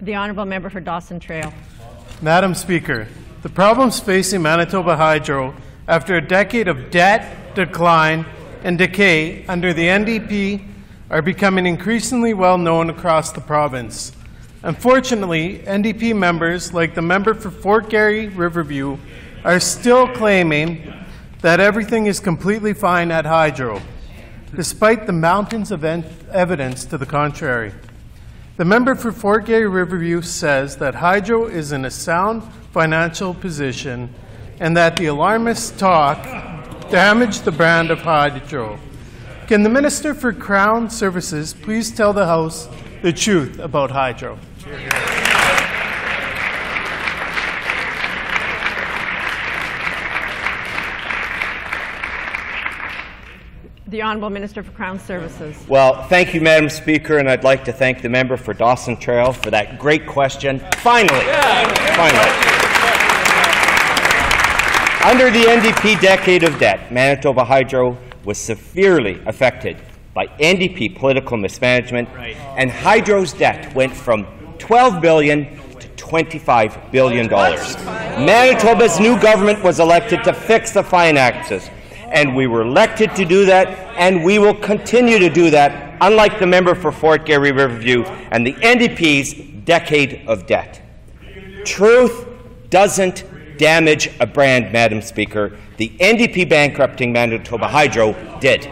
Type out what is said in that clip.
The Honourable Member for Dawson Trail. Madam Speaker, the problems facing Manitoba Hydro after a decade of debt, decline, and decay under the NDP are becoming increasingly well known across the province. Unfortunately, NDP members, like the member for Fort Garry Riverview, are still claiming that everything is completely fine at Hydro, despite the mountains of evidence to the contrary. The member for Fort Garry Riverview says that Hydro is in a sound financial position and that the alarmist talk damaged the brand of Hydro. Can the Minister for Crown Services please tell the House the truth about Hydro? The Honourable Minister for Crown Services. Well, thank you, Madam Speaker, and I'd like to thank the member for Dawson Trail for that great question. Finally, finally. Under the NDP decade of debt, Manitoba Hydro was severely affected by NDP political mismanagement, and Hydro's debt went from 12 billion to 25 billion dollars. Manitoba's new government was elected to fix the finances, and we were elected to do that, and we will continue to do that, unlike the member for Fort Garry Riverview and the NDP's decade of debt. Truth doesn't damage a brand, Madam Speaker. The NDP bankrupting Manitoba Hydro did.